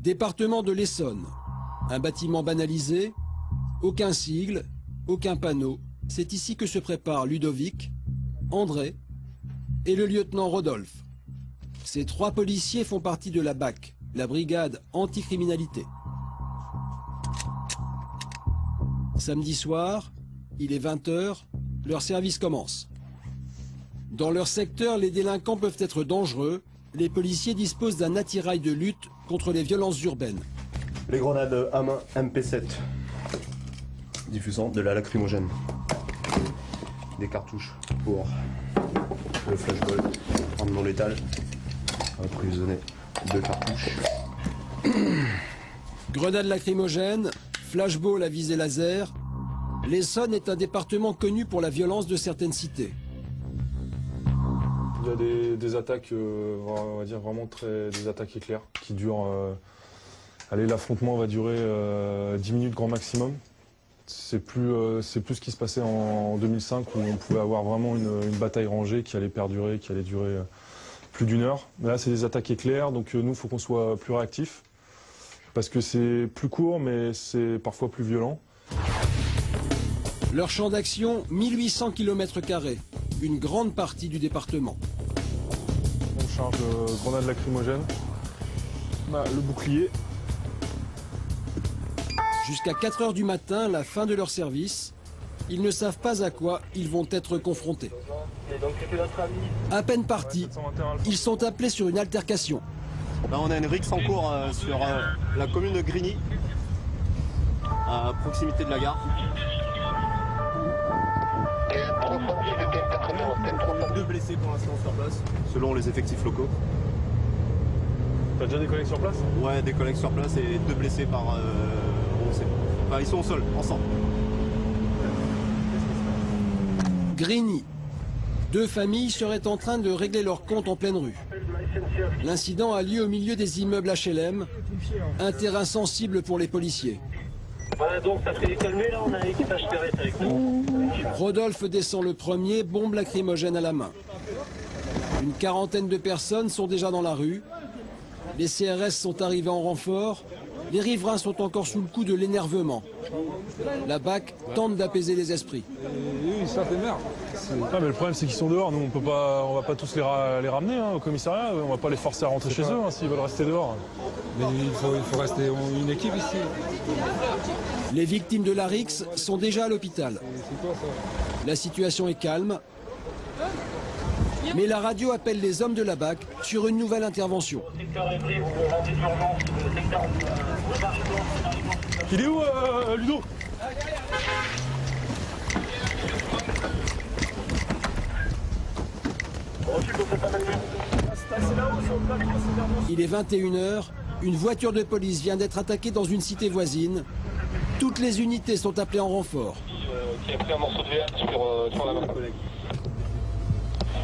Département de l'Essonne. Un bâtiment banalisé, aucun sigle, aucun panneau. C'est ici que se préparent Ludovic, André et le lieutenant Rodolphe. Ces trois policiers font partie de la BAC, la brigade anticriminalité. Samedi soir, il est 20h, leur service commence. Dans leur secteur, les délinquants peuvent être dangereux. Les policiers disposent d'un attirail de lutte contre les violences urbaines. Les grenades à main MP7, diffusant de la lacrymogène. Des cartouches pour le flashball, arme non létale, emprisonné deux cartouches. Grenades lacrymogènes, flashball à visée laser. L'Essonne est un département connu pour la violence de certaines cités. Il y a des, attaques, euh, vraiment très, attaques éclairs qui durent. euh, l'affrontement va durer euh, 10 minutes grand maximum. C'est plus, euh, plus ce qui se passait en, en 2005 où on pouvait avoir vraiment une, bataille rangée qui allait perdurer, qui allait durer euh, plus d'une heure. Là, c'est des attaques éclairs, donc euh, nous, il faut qu'on soit plus réactif parce que c'est plus court, mais c'est parfois plus violent. Leur champ d'action, 1800 km, une grande partie du département. On charge euh, grenade lacrymogène, Bah, le bouclier, Jusqu'à 4 heures du matin, la fin de leur service, ils ne savent pas à quoi ils vont être confrontés. À peine partis, 721 alpha. ils sont appelés sur une altercation. Là, on a une rixe en cours euh, sur euh, la commune de Grigny, à proximité de la gare. Deux blessés pour l'instant sur place, selon les effectifs locaux. T'as déjà des collègues sur place? Ouais, des collègues sur place et deux blessés par. euh, on sait. Enfin, ils sont au sol, ensemble. Grigny. Deux familles seraient en train de régler leur compte en pleine rue. L'incident a lieu au milieu des immeubles HLM, un terrain sensible pour les policiers. Rodolphe descend le premier, bombe lacrymogène à la main. Une quarantaine de personnes sont déjà dans la rue. Les CRS sont arrivés en renfort. Les riverains sont encore sous le coup de l'énervement. La BAC tente d'apaiser les esprits. Ah, mais le problème c'est qu'ils sont dehors, nous on peut pas, on va pas tous les, ra- les ramener hein, au commissariat, on va pas les forcer à rentrer chez eux hein, s'ils veulent rester dehors. Mais il faut, il faut rester une équipe ici. Les victimes de la RIX sont déjà à l'hôpital. La situation est calme. Mais la radio appelle les hommes de la BAC sur une nouvelle intervention. Il est où euh, Ludo? Il est 21h, une voiture de police vient d'être attaquée dans une cité voisine. Toutes les unités sont appelées en renfort. qui a pris un morceau de verre sur, euh, sur la main.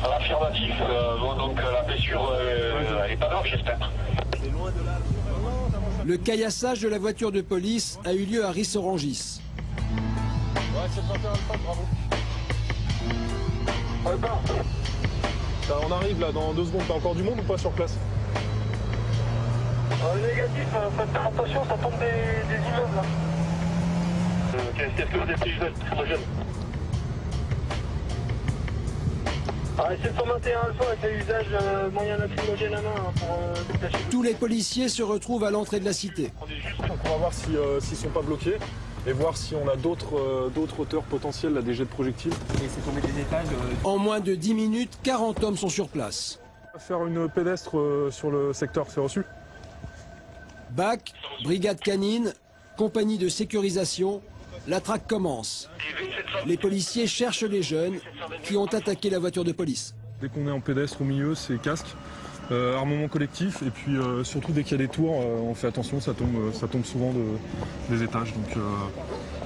Affirmatif, euh, donc euh, la blessure, euh, elle est pas grave, j'espère. Le caillassage de la voiture de police a eu lieu à Rissorangis. Là, On arrive là dans deux secondes, t'as encore du monde ou pas sur place? Euh, négatif, euh, faites attention, ça tombe des, des immeubles là. Euh, Qu'est-ce que vous êtes jeune Très jeune. Tous les policiers se retrouvent à l'entrée de la cité. On va voir si, euh, s'ils sont pas bloqués et voir si on a d'autres euh, d'autres auteurs potentiels là, des jets de projectiles. En moins de 10 minutes, 40 hommes sont sur place. On va faire une pédestre euh, sur le secteur, c'est reçu BAC, brigade canine, compagnie de sécurisation, la traque commence. Les policiers cherchent les jeunes qui ont attaqué la voiture de police. Dès qu'on est en pédestre au milieu, c'est casque, euh, armement collectif, et puis euh, surtout dès qu'il y a des tours, euh, on fait attention, ça tombe, ça tombe souvent de- des étages. Donc euh,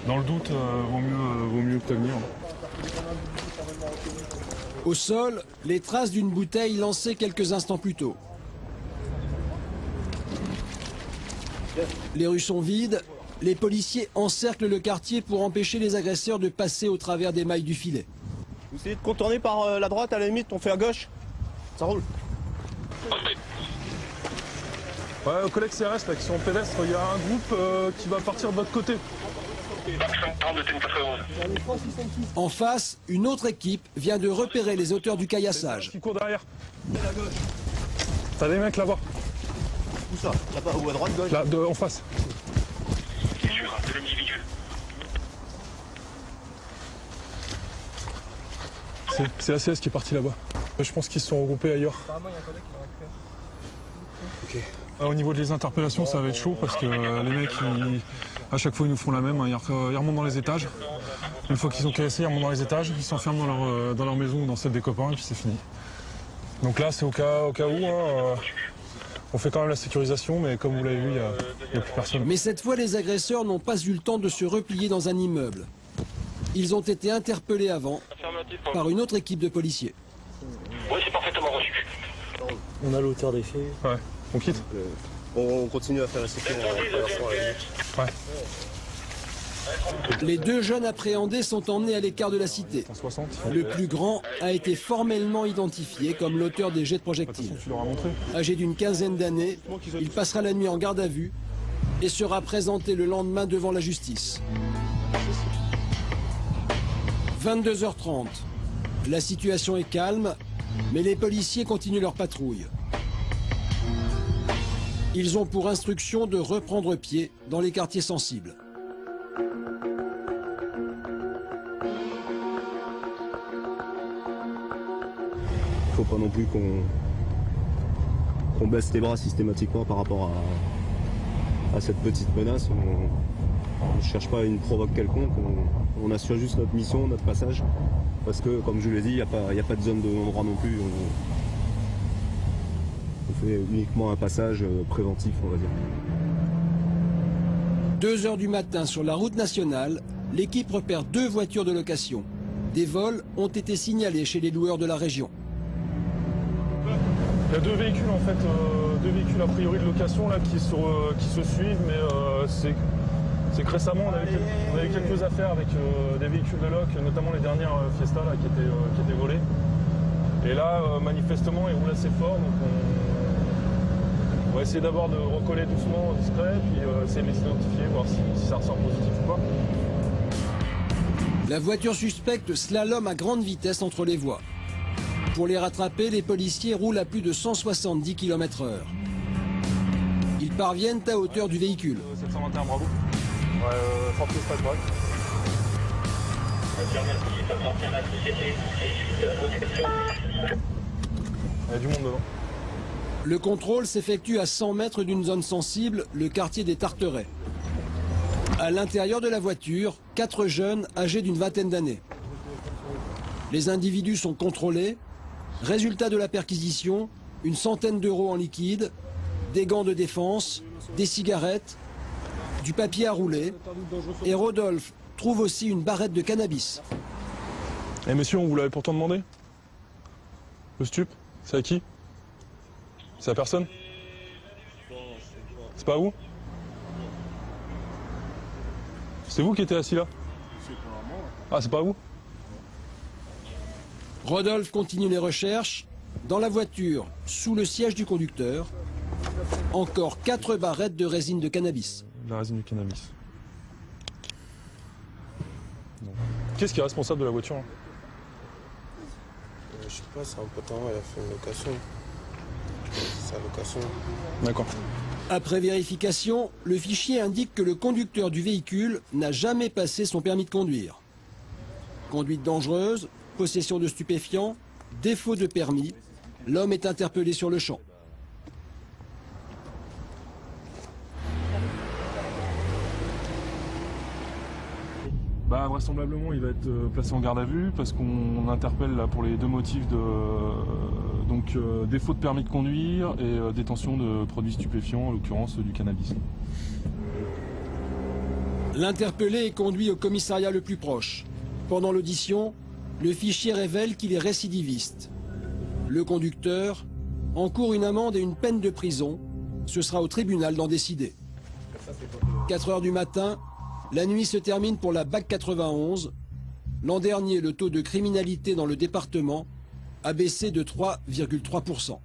dans le doute, euh, vaut, mieux, euh, vaut mieux prévenir. Au sol, les traces d'une bouteille lancée quelques instants plus tôt. Les rues sont vides, les policiers encerclent le quartier pour empêcher les agresseurs de passer au travers des mailles du filet. Vous essayez de contourner par euh, la droite, à la limite, on fait à gauche. Ça roule. Ouais, aux collègues CRS là, qui sont en pédestre, il y a un groupe euh, qui va partir de votre côté. Action 32 91. En face, une autre équipe vient de repérer les auteurs du caillassage. Qui court derrière. T'as des mecs là-bas, Où ça? Là-bas, ou à droite, gauche? Là, de- en face. C'est- C'est la CS qui est parti là-bas. Je pense qu'ils se sont regroupés ailleurs. Ah, au niveau des interpellations, ça va être chaud parce que euh, les mecs, ils- à chaque fois, ils nous font la même. hein. Ils, re- ils remontent dans les étages. Une fois qu'ils ont cassé, ils remontent dans les étages. Ils s'enferment dans leur, euh, dans leur maison ou dans celle des copains et puis c'est fini. Donc là, c'est au cas, au cas où. hein, euh, on fait quand même la sécurisation, mais comme vous l'avez vu, il n'y a, il y a plus personne. Mais cette fois, les agresseurs n'ont pas eu le temps de se replier dans un immeuble. Ils ont été interpellés avant. Par une autre équipe de policiers. Oui, c'est parfaitement reçu. On a l'auteur des faits. Ouais, on quitte On continue à faire la ligne. Ouais, Les deux jeunes appréhendés sont emmenés à l'écart de la cité. 160. Le plus grand a été formellement identifié comme l'auteur des jets de projectiles. Tu leur as montré Âgé d'une quinzaine d'années, il passera la nuit en garde à vue et sera présenté le lendemain devant la justice. 22h30. La situation est calme, mais les policiers continuent leur patrouille. Ils ont pour instruction de reprendre pied dans les quartiers sensibles. Il faut pas non plus qu'on baisse les bras systématiquement par rapport à, cette petite menace. Ne cherche pas une provoque quelconque, on, on assure juste notre mission, notre passage. Parce que, comme je vous l'ai dit, il n'y a, pas- a de zone de non-droit non plus. On, on fait uniquement un passage euh, préventif, on va dire. 2 heures du matin sur la route nationale, l'équipe repère deux voitures de location. Des vols ont été signalés chez les loueurs de la région. Il y a deux véhicules en fait, euh, deux véhicules a priori de location là qui se, euh, qui se suivent, mais euh, c'est c'est que récemment on a eu, quel- on a eu quelques affaires avec euh, des véhicules de loc, notamment les dernières euh, Fiesta là, qui, étaient, euh, qui étaient volées. Et là euh, manifestement ils roulent assez fort, donc on, on va essayer d'abord de recoller doucement, discret, puis essayer de les identifier, voir si, si ça ressort positif ou pas. La voiture suspecte slalom à grande vitesse entre les voies. Pour les rattraper, les policiers roulent à plus de 170 km/h. Ils parviennent à hauteur du véhicule. Euh, 721 bravo. Le contrôle s'effectue à 100 mètres d'une zone sensible, le quartier des Tarterets. À l'intérieur de la voiture, quatre jeunes âgés d'une vingtaine d'années. Les individus sont contrôlés. Résultat de la perquisition, une centaine d'euros en liquide, des gants de défense, des cigarettes, du papier à rouler. Et Rodolphe trouve aussi une barrette de cannabis. Eh messieurs, on vous l'avait pourtant demandé Le stup C'est à qui? C'est à personne? C'est pas à vous? C'est vous qui étiez assis là? Ah, c'est pas à vous? Rodolphe continue les recherches. Dans la voiture, sous le siège du conducteur, encore quatre barrettes de résine de cannabis. La résine du cannabis. Qu'est-ce qui est responsable de la voiture hein Euh, Je sais pas, c'est un moi, il a fait une location. C'est sa location. D'accord. Après vérification, le fichier indique que le conducteur du véhicule n'a jamais passé son permis de conduire. Conduite dangereuse, possession de stupéfiants, défaut de permis, l'homme est interpellé sur le champ. Bah vraisemblablement il va être euh, placé en garde à vue parce qu'on interpelle là pour les deux motifs de euh, donc euh, défaut de permis de conduire et détention de produits stupéfiants, en l'occurrence du cannabis. L'interpellé est conduit au commissariat le plus proche. Pendant l'audition, le fichier révèle qu'il est récidiviste. Le conducteur encourt une amende et une peine de prison. Ce sera au tribunal d'en décider. 4 heures du matin, la nuit se termine pour la BAC 91. L'an dernier, le taux de criminalité dans le département a baissé de 3,3%.